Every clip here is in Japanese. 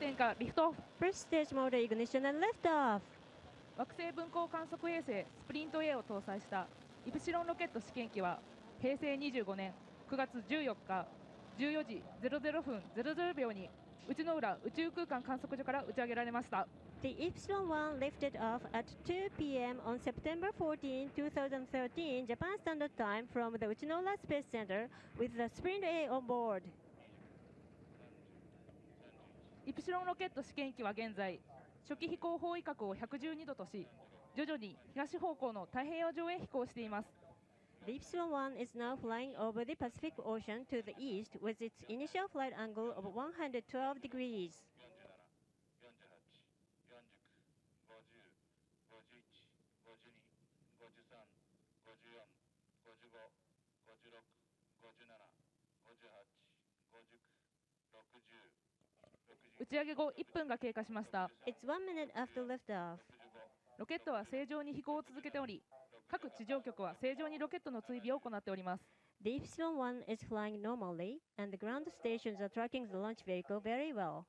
点火リフトオフ First stage motor ignition and liftoff. 惑星分光観測衛星スプリント A を搭載したイプシロンロケット試験機は平成25年9月14日14時00分00秒に内之浦宇宙空間観測所から打ち上げられました The Epsilon 1 lifted off at 2 p.m. on September 14, 2013, Japan Standard Time from the Uchinola Space Center with the Sprint A on board. イプシロンロケット試験機は現在初期飛行方位角を112度とし徐々に東方向の太平洋上へ飛行しています The Epsilon 1 is now flying over the Pacific Ocean to the east with its initial flight angle of 112 degrees. 打ち上げ後1分が経過しました It's one minute after liftoff. ロケットは正常に飛行を続けており各地上局は正常にロケットの追尾を行っております The Epsilon 1 is flying normally, and the ground stations are tracking the launch vehicle very well.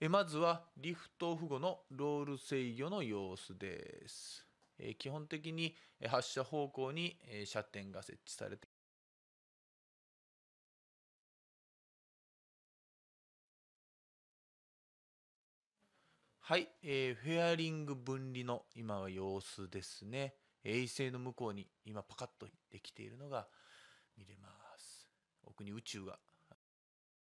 えまずはリフトオフ後のロール制御の様子です。え基本的に発射方向に射点が設置されてはい、えーフェアリング分離の今は様子ですね。衛星の向こうに今パカッとできているのが見れます。奥に宇宙が